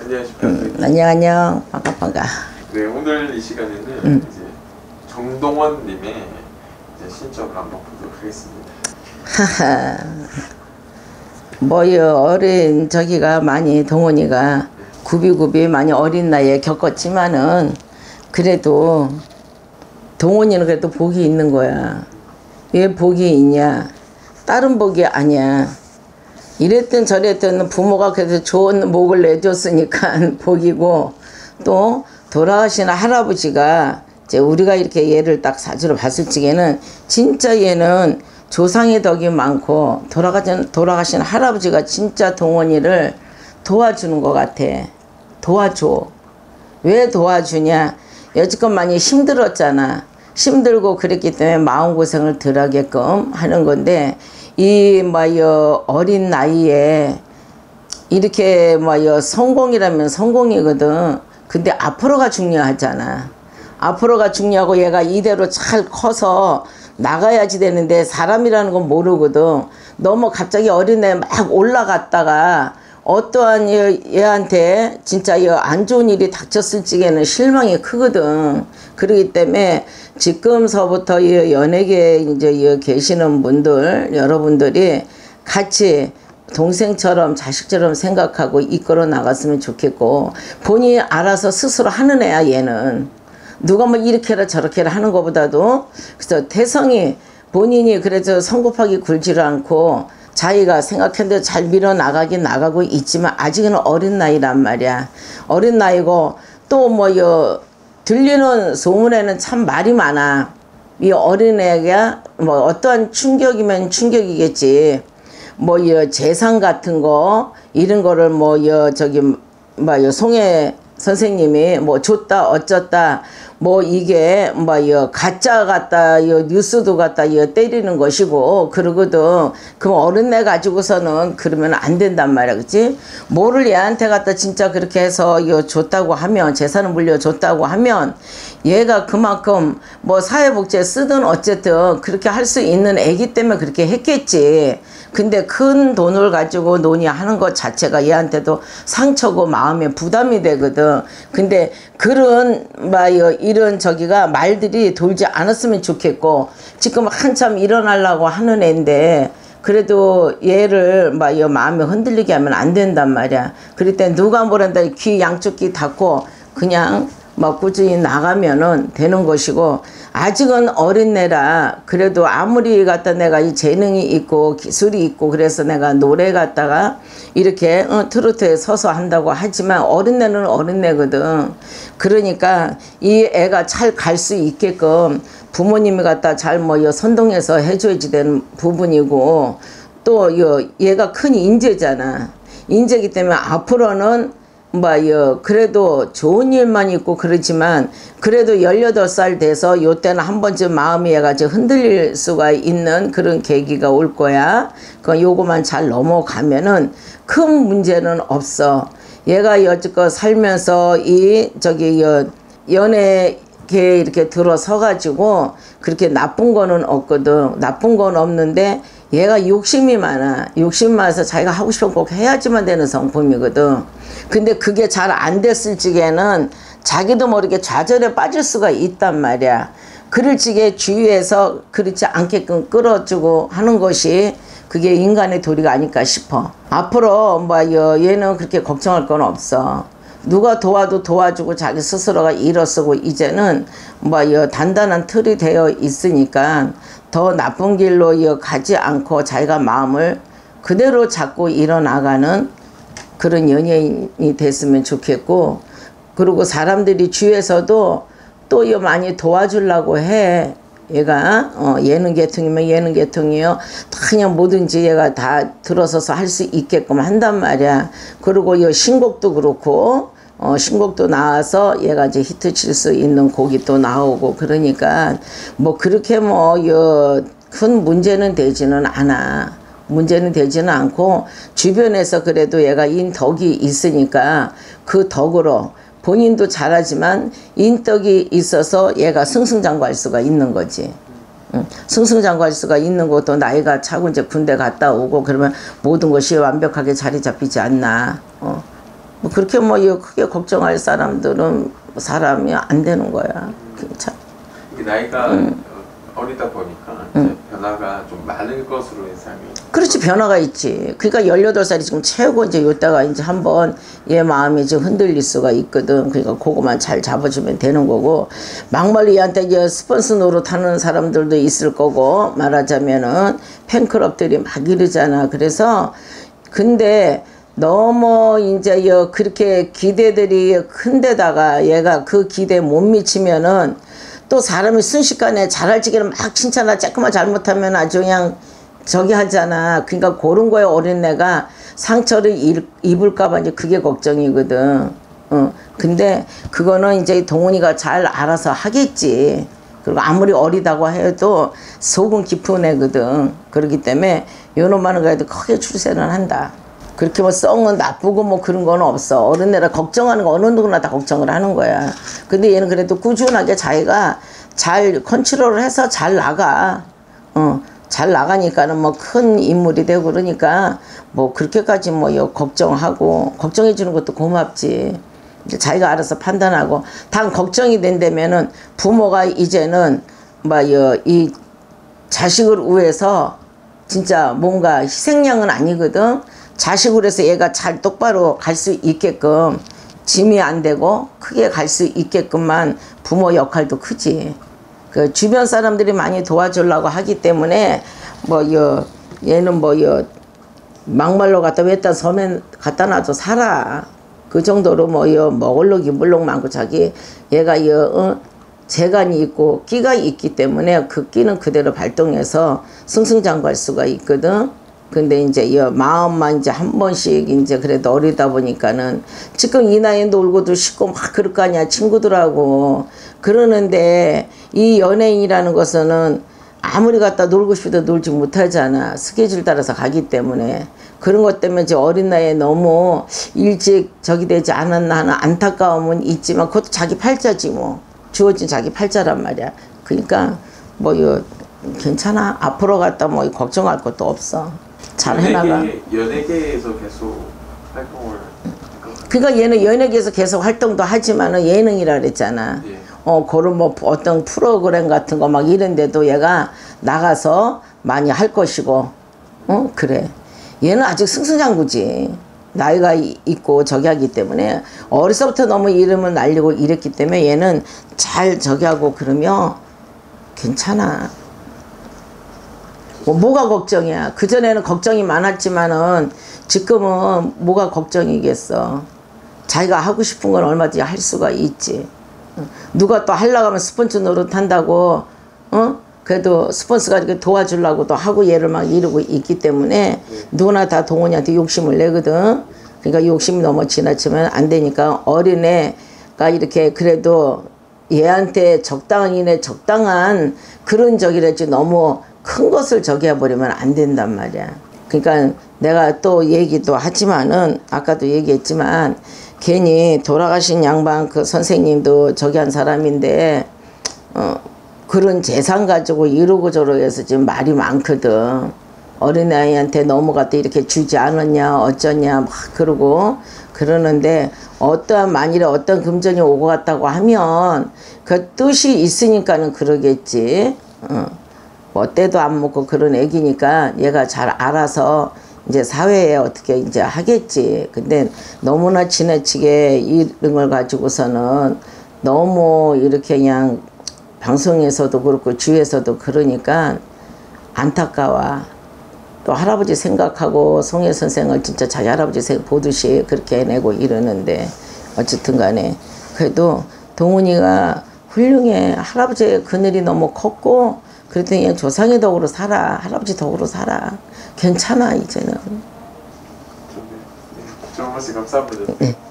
안녕하십니까. 음, 안녕 안녕 반가 반가 네, 오늘 이 시간에는 음. 이제 정동원님의 이제 신청을 한번 보도록 하겠습니다. 하하 뭐요 어린 저기가 많이 동원이가 구비구비 많이 어린 나이에 겪었지만은 그래도 동원이는 그래도 복이 있는 거야 왜 복이 있냐 다른 복이 아니야 이랬든 저랬든 부모가 그래도 좋은 목을 내줬으니까 복이고 또 돌아가신 할아버지가 이제 우리가 이렇게 얘를 딱 사주로 봤을 적에는 진짜 얘는 조상의 덕이 많고 돌아가신 돌아가신 할아버지가 진짜 동원이를 도와주는 것 같아. 도와줘. 왜 도와주냐? 여지껏 많이 힘들었잖아. 힘들고 그랬기 때문에 마음고생을 덜 하게끔 하는 건데 이 뭐여 어린 나이에 이렇게 뭐여 성공이라면 성공이거든. 근데 앞으로가 중요하잖아. 앞으로가 중요하고 얘가 이대로 잘 커서 나가야지 되는데 사람이라는 건 모르거든. 너무 갑자기 어린 나이에 막 올라갔다가 어떠한 얘- 얘한테 진짜 이안 좋은 일이 닥쳤을 적에는 실망이 크거든. 그러기 때문에 지금서부터 이 연예계에 이제 이 계시는 분들, 여러분들이 같이 동생처럼 자식처럼 생각하고 이끌어 나갔으면 좋겠고 본인이 알아서 스스로 하는 애야 얘는 누가 뭐 이렇게라 저렇게라 하는 것보다도 그래서 태성이 본인이 그래서 성급하게 굴지를 않고 자기가 대로 잘 밀어 나가긴 나가고 있지만 아직은 어린 나이란 말이야. 어린 나이고 또 뭐요 들리는 소문에는 참 말이 많아. 이 어린애가 뭐 어떠한 충격이면 충격이겠지. 뭐여 재산 같은 거 이런 거를 뭐여 저기 뭐여 송혜 선생님이 뭐 줬다 어쩌다 뭐 이게 뭐여 가짜 같다 여 뉴스도 갖다 여 때리는 것이고 그러거든. 그럼 어른애 가지고서는 그러면 안 된단 말이야. 그치? 뭐를 얘한테 갖다 진짜 그렇게 해서 여 줬다고 하면 재산을 물려줬다고 하면 얘가 그만큼 뭐 사회복지에 쓰든 어쨌든 그렇게 할 수 있는 애기 때문에 그렇게 했겠지. 근데 큰 돈을 가지고 논의하는 것 자체가 얘한테도 상처고 마음에 부담이 되거든. 근데 그런 뭐요 이런 저기가 말들이 돌지 않았으면 좋겠고 지금 한참 일어나려고 하는 애인데 그래도 얘를 막요 마음에 흔들리게 하면 안 된단 말이야. 그럴 때 누가 뭐란다 귀 양쪽 귀 닫고 그냥 막 꾸준히 나가면은 되는 것이고 아직은 어린애라. 그래도 아무리 갖다 내가 이 재능이 있고 기술이 있고 그래서 내가 노래 갖다가 이렇게 어, 트로트에 서서 한다고 하지만 어린애는 어린애거든. 그러니까 이 애가 잘 갈 수 있게끔 부모님이 갖다 잘뭐 선동해서 해줘야지 되는 부분이고 또 요, 얘가 큰 인재잖아. 인재기 때문에 앞으로는 뭐요 그래도 좋은 일만 있고 그렇지만 그래도 18살 돼서 요때는 한 번쯤 마음이 좀 흔들릴 수가 있는 그런 계기가 올 거야. 그 요거만 잘 넘어가면은 큰 문제는 없어. 얘가 여지껏 살면서 이 저기 여 연예계에 이렇게 들어서 가지고 그렇게 나쁜 거는 없거든. 나쁜 건 없는데 얘가 욕심이 많아. 욕심 많아서 자기가 하고 싶은 거꼭 해야지만 되는 성품이거든. 근데 그게 잘 안 됐을 적에는 자기도 모르게 좌절에 빠질 수가 있단 말이야. 그럴 적에 주위에서 그렇지 않게끔 끌어주고 하는 것이 그게 인간의 도리가 아닐까 싶어. 앞으로 뭐 여- 얘는 그렇게 걱정할 건 없어. 누가 도와도 도와주고 자기 스스로가 일어서고 이제는 뭐여 단단한 틀이 되어 있으니까 더 나쁜 길로 여 가지 않고 자기가 마음을 그대로 잡고 일어나가는 그런 연예인이 됐으면 좋겠고 그리고 사람들이 주위에서도 또이 많이 도와주려고 해. 얘가 어, 예능 계통이면 예능 계통이요. 다 그냥 뭐든지 얘가 다 들어서서 할 수 있게끔 한단 말이야. 그리고 이 신곡도 그렇고 어, 신곡도 나와서 얘가 이제 히트 칠 수 있는 곡이 또 나오고 그러니까 뭐 그렇게 뭐큰 문제는 되지는 않아. 문제는 되지는 않고 주변에서 그래도 얘가 인 덕이 있으니까 그 덕으로 본인도 잘하지만 인덕이 있어서 얘가 승승장구할 수가 있는 거지. 응. 승승장구할 수가 있는 것도 나이가 차고 이제 군대 갔다 오고 그러면 모든 것이 완벽하게 자리 잡히지 않나. 어. 뭐 그렇게 뭐 이거 크게 걱정할 사람들은 사람이 안 되는 거야. 참. 나이가 음. 어, 어리다 보니까 이제 변화가 좀 많을 것으로 예상이. 그렇지 변화가 있지. 그러니까 18살이 지금 최고 이제 요때가 이제 한번 얘 마음이 좀 흔들릴 수가 있거든. 그러니까 그거만 잘 잡아주면 되는 거고 막말로 얘한테 스폰서 노릇하는 사람들도 있을 거고 말하자면은 팬클럽들이 막 이러잖아. 그래서 근데 너무 이제 여 그렇게 기대들이 큰데다가 얘가 그 기대에 못 미치면은 또 사람이 순식간에 잘할지기는 막 칭찬하 조금만 잘못하면 아주 그냥 저기 하잖아. 그러니까 그런 거에 어린 애가 상처를 입- 입을까 봐 이제 그게 걱정이거든. 어. 근데 그거는 이제 동훈이가 잘 알아서 하겠지. 그리고 아무리 어리다고 해도 속은 깊은 애거든. 그렇기 때문에 요놈만은 그래도 크게 출세는 한다. 그렇게 뭐 썩은 나쁘고 뭐 그런 건 없어. 어른애라 걱정하는 거 어느 누구나 다 걱정을 하는 거야. 근데 얘는 그래도 꾸준하게 자기가 잘 컨트롤을 해서 잘 나가. 어, 잘 나가니까는 뭐 큰 인물이 되고 그러니까 뭐 그렇게까지 뭐 여- 걱정하고 걱정해 주는 것도 고맙지. 이제 자기가 알아서 판단하고 단 걱정이 된다면은 부모가 이제는 뭐이 자식을 위해서 진짜 뭔가 희생양은 아니거든. 자식으로 해서 얘가 잘 똑바로 갈 수 있게끔 짐이 안 되고 크게 갈 수 있게끔만 부모 역할도 크지. 그 주변 사람들이 많이 도와주려고 하기 때문에 뭐 여 얘는 뭐 여 막말로 갖다 왜다 섬에 갖다 놔도 살아. 그 정도로 뭐 여 먹을록이 물록 많고 자기 얘가 여 어, 재간이 있고 끼가 있기 때문에 그 끼는 그대로 발동해서 승승장구할 수가 있거든. 근데 이제 여 마음만 이제 한 번씩 이제 그래도 어리다 보니까는 지금 이 나이에 놀고도 싶고 막 그럴 거 아니야 친구들하고 그러는데 이 연예인이라는 것은 아무리 갖다 놀고 싶어도 놀지 못하잖아. 스케줄 따라서 가기 때문에. 그런 것 때문에 이제 어린 나이에 너무 일찍 저기 되지 않았나 하는 안타까움은 있지만 그것도 자기 팔자지 뭐. 주어진 자기 팔자란 말이야. 그러니까 뭐 이거 괜찮아. 앞으로 갔다 뭐 걱정할 것도 없어. 잘 해나가. 연예계, 연예계에서 계속 활동을. 그러니까 얘는 연예계에서 계속 활동도 하지만은 예능이라 그랬잖아. 예. 어, 그런 뭐 어떤 프로그램 같은 거 막 이런데도 얘가 나가서 많이 할 것이고, 어, 그래. 얘는 아직 승승장구지. 나이가 이- 있고 저기 하기 때문에 어려서부터 너무 이름을 날리고 이랬기 때문에 얘는 잘 저기 하고 그러면 괜찮아. 뭐 뭐가 걱정이야. 그전에는 걱정이 많았지만은 지금은 뭐가 걱정이겠어. 자기가 하고 싶은 건 얼마든지 할 수가 있지. 어. 누가 또 하려고 하면 스폰서 노릇 한다고, 어? 그래도 스폰서가 이렇게 도와주려고도 하고 얘를 막 이러고 있기 때문에 누구나 다 동원이한테 욕심을 내거든. 그러니까 욕심이 너무 지나치면 안 되니까 어린애가 이렇게 그래도 얘한테 적당한 이내 적당한 그런 저기랬지 너무 큰 것을 저기 해버리면 안 된단 말이야. 그러니까 내가 또 얘기도 하지만은 아까도 얘기했지만 괜히 돌아가신 양반 그 선생님도 저기 한 사람인데 어 그런 재산 가지고 이러고 저러고 해서 지금 말이 많거든. 어린아이한테 갖다 이렇게 주지 않았냐 어쩌냐 막 그러고 그러는데 어떠한 만일에 어떤 금전이 오고 갔다고 하면 그 뜻이 있으니까는 그러겠지. 어. 뭐 때도 안 먹고 그런 애기니까 얘가 잘 알아서 이제 사회에 어떻게 이제 하겠지. 근데 너무나 지나치게 이런 걸 가지고서는 너무 이렇게 그냥 방송에서도 그렇고 주위에서도 그러니까 안타까워. 또 할아버지 생각하고 송혜 선생을 진짜 자기 할아버지 생 보듯이 그렇게 해내고 이러는데 어쨌든 간에 그래도 동훈이가 훌륭해. 할아버지의 그늘이 너무 컸고 그랬더니 그냥 조상의 덕으로 살아. 할아버지 덕으로 살아. 괜찮아 이제는. 좀, 네. 좀한 번씩 감사합니다. 네.